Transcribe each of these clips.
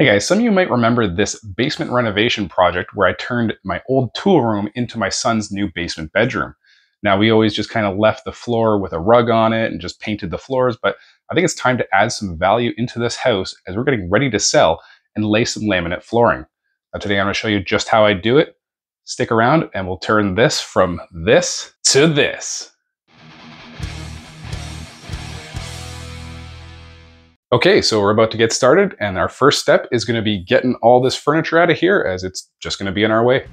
Hey guys, some of you might remember this basement renovation project where I turned my old tool room into my son's new basement bedroom. Now, we always just kind of left the floor with a rug on it and just painted the floors, but I think it's time to add some value into this house as we're getting ready to sell and lay some laminate flooring. Now, today I'm going to show you just how I do it. Stick around and we'll turn this from this to this. Okay, so we're about to get started, and our first step is going to be getting all this furniture out of here as it's just going to be in our way.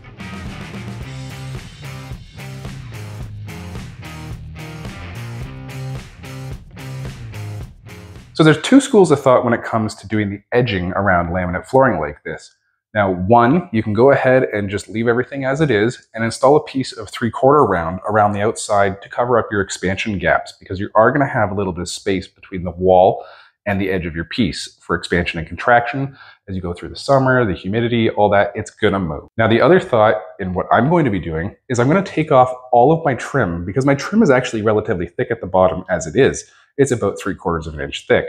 So there's two schools of thought when it comes to doing the edging around laminate flooring like this. Now, one, you can go ahead and just leave everything as it is and install a piece of three quarter round around the outside to cover up your expansion gaps because you are going to have a little bit of space between the wall and the edge of your piece for expansion and contraction. As you go through the summer, the humidity, all that, it's gonna move. Now, the other thought in what I'm going to be doing is I'm gonna take off all of my trim because my trim is actually relatively thick at the bottom as it is. It's about three quarters of an inch thick.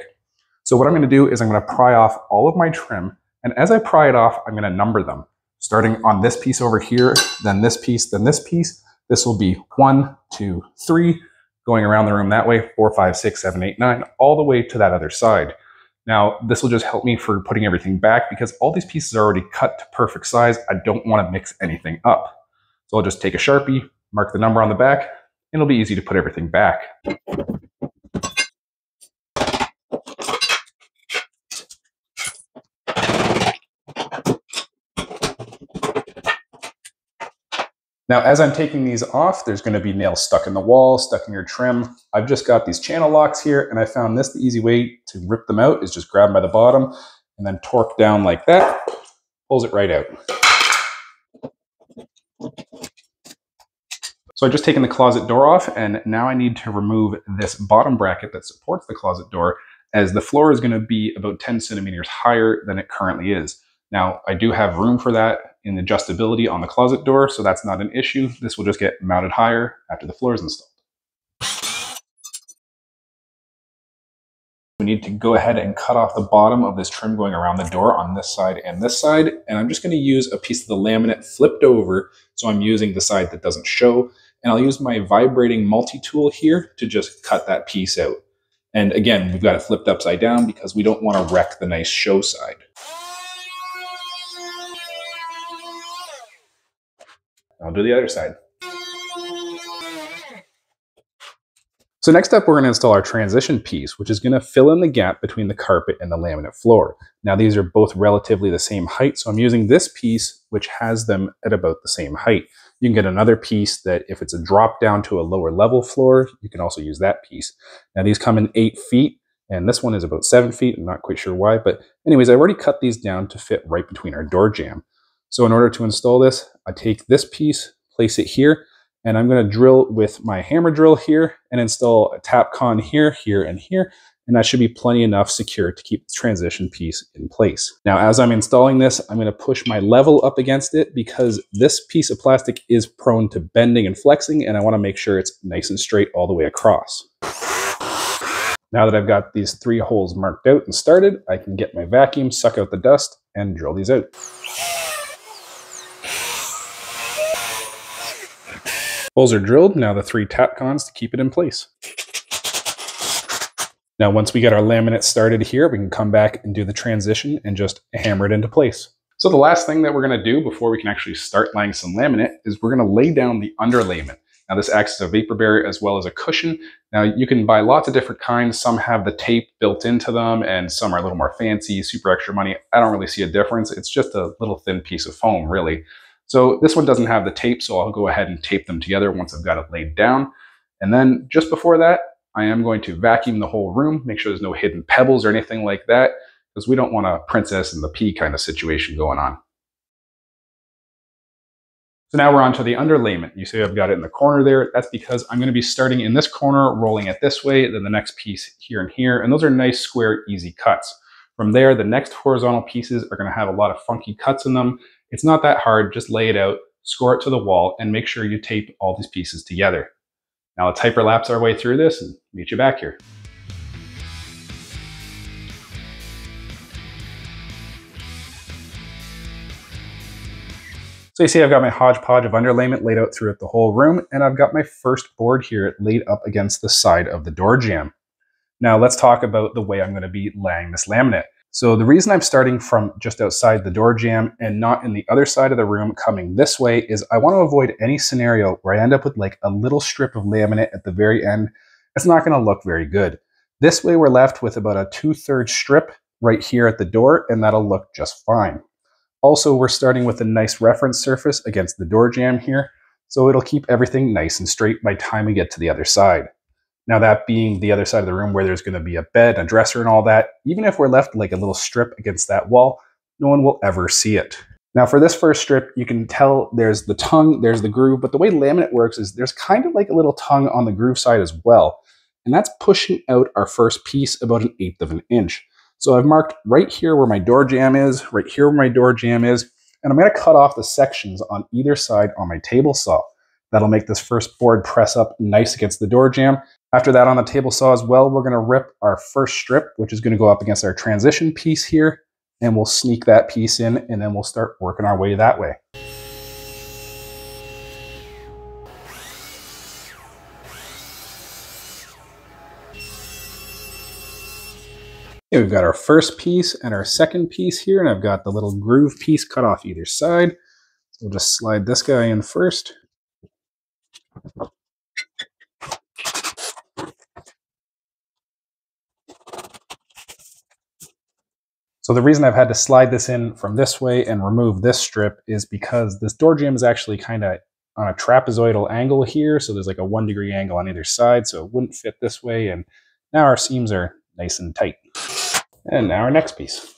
So what I'm gonna do is I'm gonna pry off all of my trim, and as I pry it off, I'm gonna number them. Starting on this piece over here, then this piece, then this piece. This will be one, two, three, going around the room that way, four, five, six, seven, eight, nine, all the way to that other side. Now, this will just help me for putting everything back because all these pieces are already cut to perfect size. I don't want to mix anything up. So I'll just take a Sharpie, mark the number on the back, and it'll be easy to put everything back. Now, as I'm taking these off, there's going to be nails stuck in the wall, stuck in your trim. I've just got these channel locks here, and I found this the easy way to rip them out is just grab by the bottom and then torque down like that, pulls it right out. So I've just taken the closet door off, and now I need to remove this bottom bracket that supports the closet door, as the floor is going to be about 10 centimeters higher than it currently is. Now, I do have room for that adjustability on the closet door, so that's not an issue. This will just get mounted higher after the floor is installed. We need to go ahead and cut off the bottom of this trim going around the door on this side and this side. And I'm just going to use a piece of the laminate flipped over. So I'm using the side that doesn't show. And I'll use my vibrating multi-tool here to just cut that piece out. And again, we've got it flipped upside down because we don't want to wreck the nice show side. I'll do the other side. So next up, we're going to install our transition piece, which is going to fill in the gap between the carpet and the laminate floor. Now these are both relatively the same height, so I'm using this piece, which has them at about the same height. You can get another piece that if it's a drop down to a lower level floor, you can also use that piece. Now these come in eight feet, and this one is about seven feet. I'm not quite sure why, but anyways, I've already cut these down to fit right between our door jamb. So in order to install this, I take this piece, place it here, and I'm going to drill with my hammer drill here and install a Tapcon here, here, and here. And that should be plenty enough secure to keep the transition piece in place. Now, as I'm installing this, I'm going to push my level up against it because this piece of plastic is prone to bending and flexing, and I want to make sure it's nice and straight all the way across. Now that I've got these three holes marked out and started, I can get my vacuum, suck out the dust, and drill these out. Holes are drilled, now the three Tapcons to keep it in place. Now once we get our laminate started here, we can come back and do the transition and just hammer it into place. So the last thing that we're going to do before we can actually start laying some laminate is we're going to lay down the underlayment. Now this acts as a vapor barrier as well as a cushion. Now you can buy lots of different kinds. Some have the tape built into them and some are a little more fancy, super extra money. I don't really see a difference. It's just a little thin piece of foam really. So this one doesn't have the tape, so I'll go ahead and tape them together once I've got it laid down. And then just before that, I am going to vacuum the whole room, make sure there's no hidden pebbles or anything like that, because we don't want a princess and the pea kind of situation going on. So now we're on to the underlayment. You see I've got it in the corner there. That's because I'm going to be starting in this corner, rolling it this way, then the next piece here and here. And those are nice, square, easy cuts. From there, the next horizontal pieces are going to have a lot of funky cuts in them. It's not that hard, just lay it out, score it to the wall, and make sure you tape all these pieces together. Now let's hyperlapse our way through this and meet you back here. So you see I've got my hodgepodge of underlayment laid out throughout the whole room, and I've got my first board here laid up against the side of the door jamb. Now let's talk about the way I'm going to be laying this laminate. So the reason I'm starting from just outside the door jamb and not in the other side of the room coming this way is I want to avoid any scenario where I end up with like a little strip of laminate at the very end. It's not going to look very good. This way we're left with about a two-thirds strip right here at the door and that'll look just fine. Also, we're starting with a nice reference surface against the door jamb here, so it'll keep everything nice and straight by time we get to the other side. Now that being the other side of the room where there's going to be a bed, a dresser and all that, even if we're left like a little strip against that wall, no one will ever see it. Now for this first strip, you can tell there's the tongue, there's the groove, but the way laminate works is there's kind of like a little tongue on the groove side as well. And that's pushing out our first piece about an eighth of an inch. So I've marked right here where my door jamb is, right here where my door jamb is, and I'm gonna cut off the sections on either side on my table saw. That'll make this first board press up nice against the door jamb, after that on the table saw as well, we're going to rip our first strip, which is going to go up against our transition piece here, and we'll sneak that piece in, and then we'll start working our way that way. Okay, we've got our first piece and our second piece here, and I've got the little groove piece cut off either side. So we'll just slide this guy in first. So the reason I've had to slide this in from this way and remove this strip is because this door jamb is actually kind of on a trapezoidal angle here. So there's like a one degree angle on either side. So it wouldn't fit this way. And now our seams are nice and tight. And now our next piece.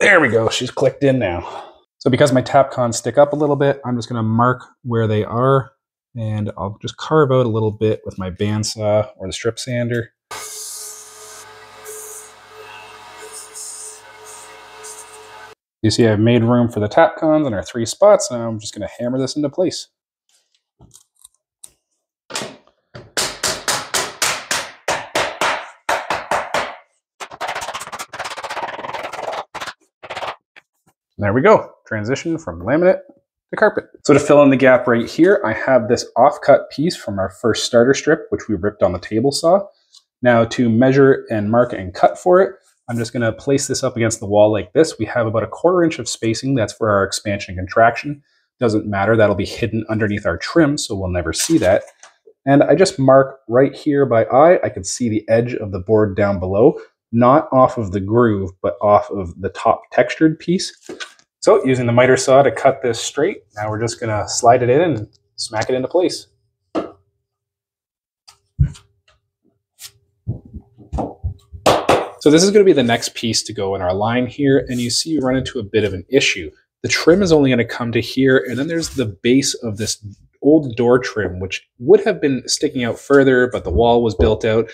There we go. She's clicked in now. So because my Tapcons stick up a little bit, I'm just going to mark where they are and I'll just carve out a little bit with my bandsaw or the strip sander. You see I've made room for the Tapcons in our three spots, and I'm just going to hammer this into place. There we go. Transition from laminate the carpet. So to fill in the gap right here, I have this offcut piece from our first starter strip, which we ripped on the table saw. Now to measure and mark and cut for it, I'm just gonna place this up against the wall like this. We have about a quarter inch of spacing. That's for our expansion and contraction. Doesn't matter, that'll be hidden underneath our trim, so we'll never see that. And I just mark right here by eye. I can see the edge of the board down below, not off of the groove, but off of the top textured piece. So using the miter saw to cut this straight, now we're just gonna slide it in and smack it into place. So this is going to be the next piece to go in our line here, and you see you run into a bit of an issue. The trim is only going to come to here, and then there's the base of this old door trim, which would have been sticking out further, but the wall was built out.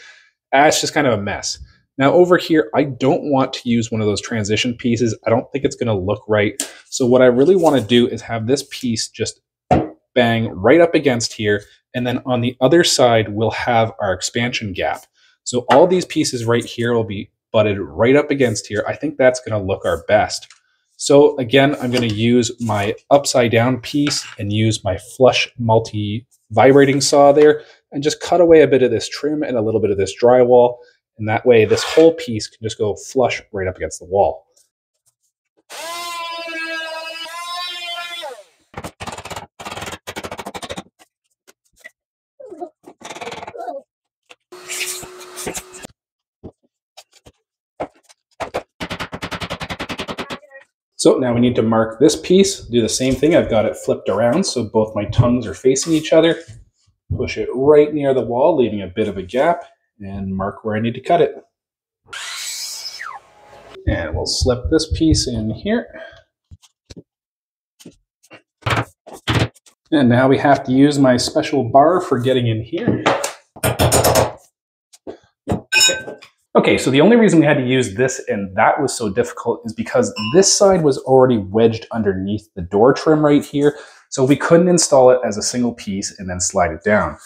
Ah, it's just kind of a mess. Now over here, I don't want to use one of those transition pieces. I don't think it's gonna look right. So what I really wanna do is have this piece just bang right up against here. And then on the other side, we'll have our expansion gap. So all these pieces right here will be butted right up against here. I think that's gonna look our best. So again, I'm gonna use my upside down piece and use my flush multi vibrating saw there and just cut away a bit of this trim and a little bit of this drywall. And that way this whole piece can just go flush right up against the wall. So now we need to mark this piece, do the same thing. I've got it flipped around so both my tongues are facing each other. Push it right near the wall, leaving a bit of a gap and mark where I need to cut it. And we'll slip this piece in here. And now we have to use my special bar for getting in here. Okay. so the only reason we had to use this and that was so difficult is because this side was already wedged underneath the door trim right here. So we couldn't install it as a single piece and then slide it down.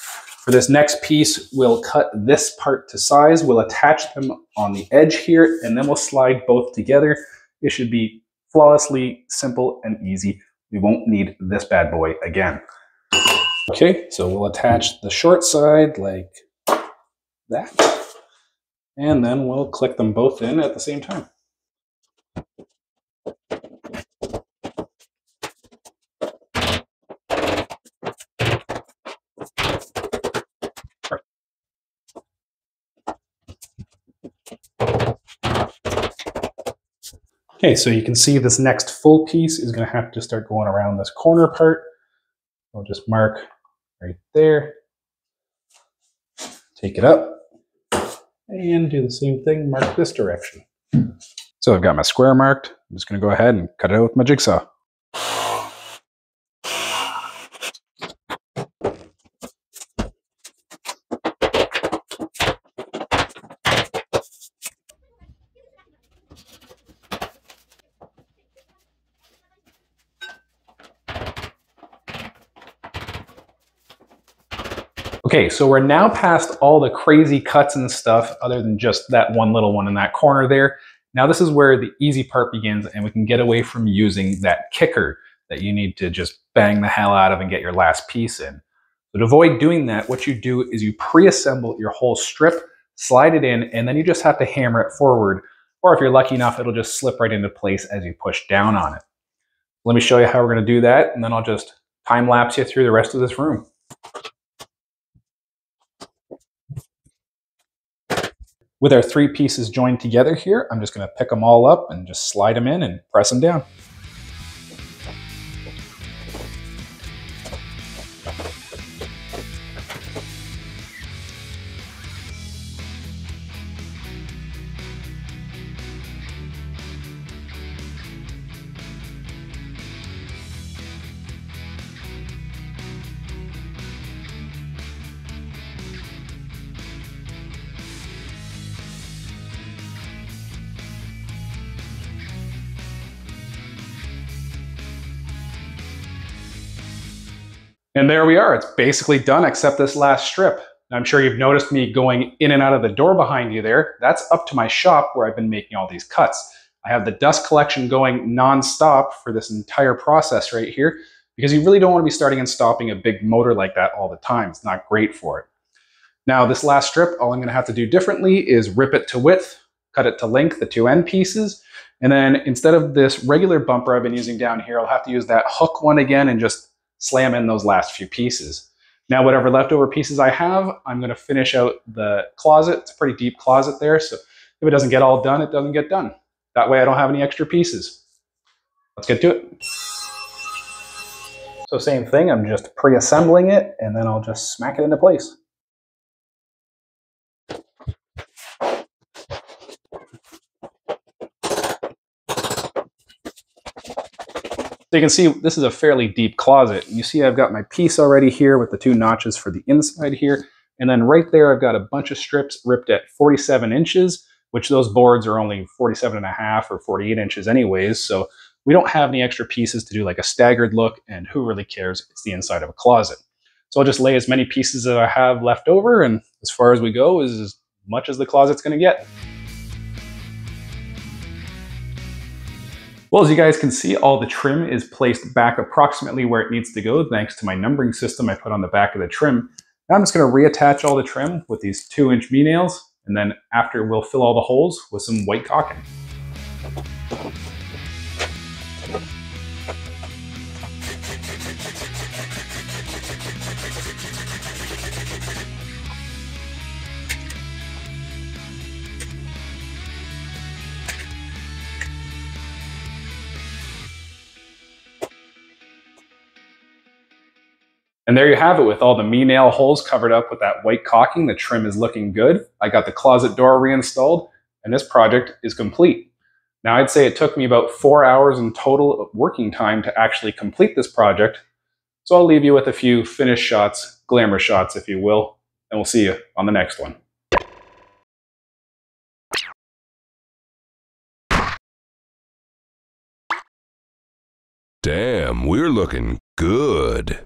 For this next piece, we'll cut this part to size. We'll attach them on the edge here, and then we'll slide both together. It should be flawlessly simple and easy. We won't need this bad boy again. Okay, so we'll attach the short side like that. And then we'll click them both in at the same time. Okay, so you can see this next full piece is going to have to start going around this corner part. I'll just mark right there. Take it up and do the same thing, mark this direction. So I've got my square marked. I'm just going to go ahead and cut it out with my jigsaw. Okay, so we're now past all the crazy cuts and stuff other than just that one little one in that corner there. Now this is where the easy part begins and we can get away from using that kicker that you need to just bang the hell out of and get your last piece in. So to avoid doing that, what you do is you pre-assemble your whole strip, slide it in, and then you just have to hammer it forward. Or if you're lucky enough, it'll just slip right into place as you push down on it. Let me show you how we're gonna do that, and then I'll just time lapse you through the rest of this room. With our three pieces joined together here, I'm just going to pick them all up and just slide them in and press them down. And there we are. It's basically done except this last strip. I'm sure you've noticed me going in and out of the door behind you there. That's up to my shop where I've been making all these cuts. I have the dust collection going non-stop for this entire process right here because you really don't want to be starting and stopping a big motor like that all the time. It's not great for it. Now this last strip, all I'm going to have to do differently is rip it to width, cut it to length, the two end pieces, and then instead of this regular bumper I've been using down here, I'll have to use that hook one again and just slam in those last few pieces. Now, whatever leftover pieces I have, I'm going to finish out the closet. It's a pretty deep closet there, so if it doesn't get all done, it doesn't get done. That way I don't have any extra pieces. Let's get to it. So same thing, I'm just pre-assembling it, and then I'll just smack it into place. So you can see this is a fairly deep closet. You see I've got my piece already here with the two notches for the inside here. And then right there, I've got a bunch of strips ripped at 47 inches, which those boards are only 47 and a half or 48 inches anyways. So we don't have any extra pieces to do like a staggered look and who really cares? It's the inside of a closet. So I'll just lay as many pieces as I have left over. And as far as we go is as much as the closet's gonna get. Well, as you guys can see, all the trim is placed back approximately where it needs to go thanks to my numbering system I put on the back of the trim. Now I'm just going to reattach all the trim with these two inch me nails, and then after we'll fill all the holes with some white caulking. And there you have it with all the me nail holes covered up with that white caulking. The trim is looking good. I got the closet door reinstalled and this project is complete. Now I'd say it took me about four hours in total working time to actually complete this project. So I'll leave you with a few finished shots, glamour shots if you will, and we'll see you on the next one. Damn, we're looking good.